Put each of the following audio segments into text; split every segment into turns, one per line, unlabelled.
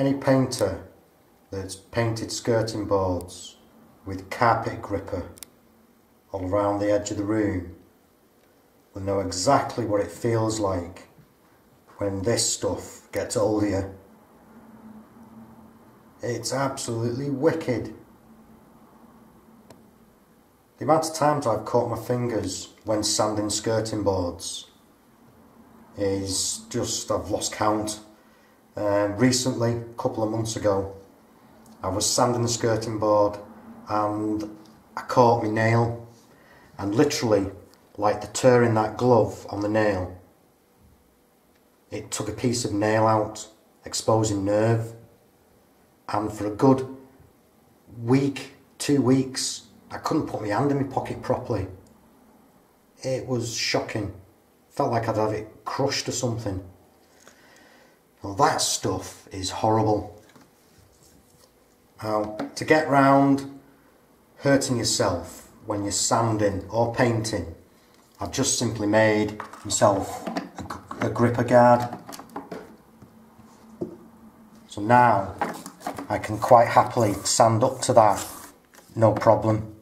any painter that's painted skirting boards with carpet gripper all around the edge of the room will know exactly what it feels like when this stuff gets hold you. It's absolutely wicked. The amount of times I've caught my fingers when sanding skirting boards is just, I've lost count. Um, recently, a couple of months ago, I was sanding the skirting board and I caught my nail and literally like the tear in that glove on the nail it took a piece of nail out exposing nerve. And for a good week two weeks I couldn't put my hand in my pocket properly. It was shocking. Felt like I'd have it crushed or something well that stuff is horrible now, to get round hurting yourself when you're sanding or painting, I've just simply made myself a, a gripper guard. So now I can quite happily sand up to that, no problem.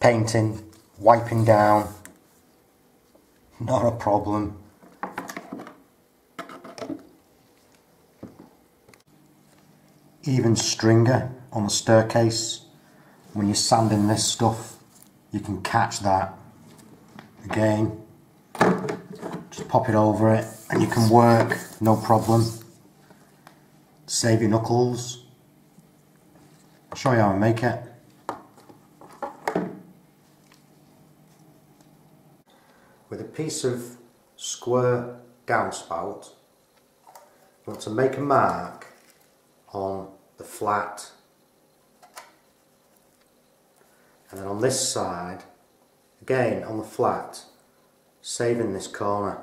Painting, wiping down, not a problem. Even stringer on the staircase. When you're sanding this stuff you can catch that again. Just pop it over it and you can work no problem. Save your knuckles. I'll show you how I make it. With a piece of square downspout you want to make a mark on the flat. And then on this side again on the flat saving this corner.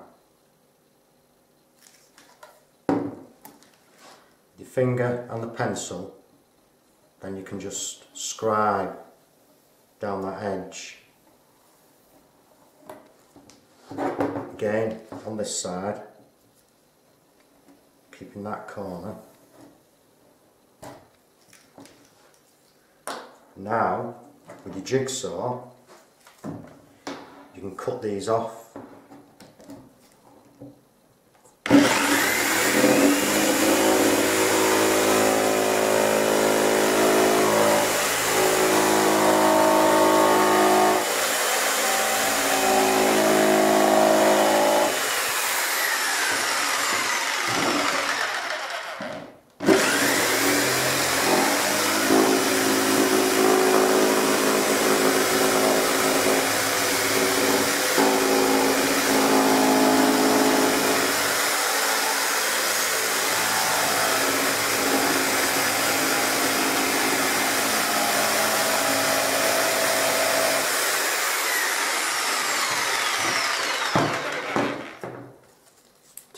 Your finger and the pencil then you can just scribe down that edge. Again on this side keeping that corner Now, with your jigsaw, you can cut these off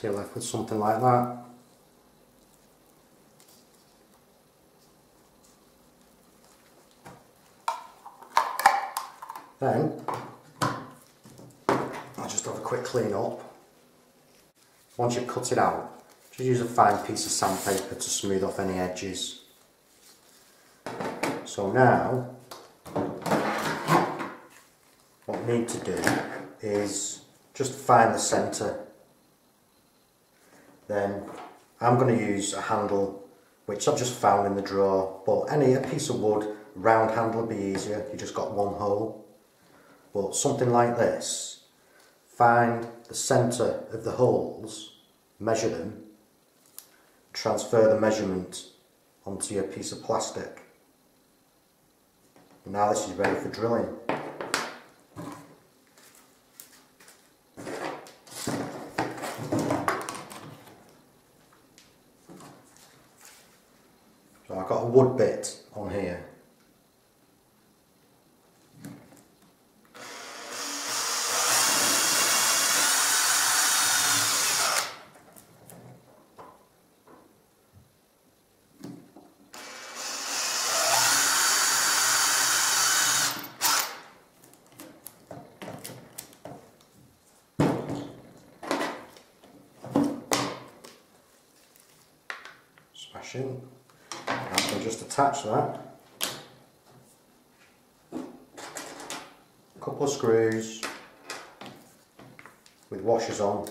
to your left with something like that. Then, I'll just have a quick clean up. Once you've cut it out, just use a fine piece of sandpaper to smooth off any edges. So now, what we need to do is just find the centre then I'm going to use a handle which I've just found in the drawer but any a piece of wood round handle would be easier. You just got one hole. But something like this find the centre of the holes measure them transfer the measurement onto your piece of plastic. Now this is ready for drilling So I've got a wood bit on here. Smashing. Just attach that. A couple of screws with washers on.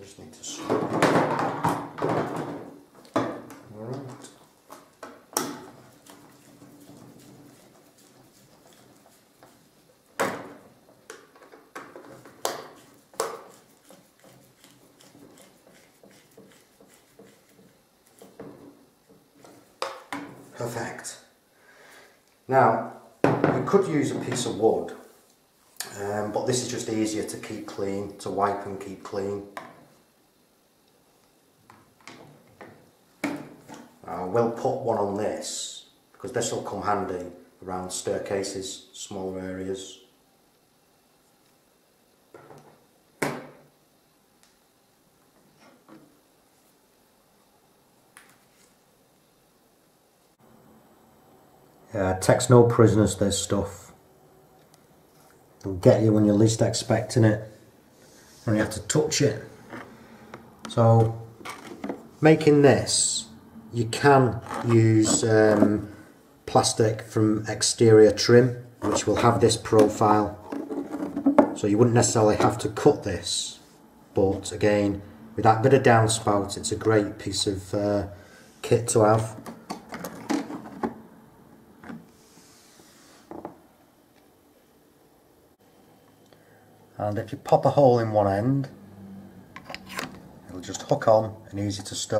I just need to screw. Alright. Perfect. Now, we could use a piece of wood, um, but this is just easier to keep clean, to wipe and keep clean. I will put one on this because this will come handy around staircases, smaller areas. Yeah, it takes no prisoners this stuff. It'll get you when you're least expecting it. And you have to touch it. So making this you can use um, plastic from exterior trim which will have this profile so you wouldn't necessarily have to cut this but again with that bit of downspout it's a great piece of uh, kit to have and if you pop a hole in one end it'll just hook on and easy to store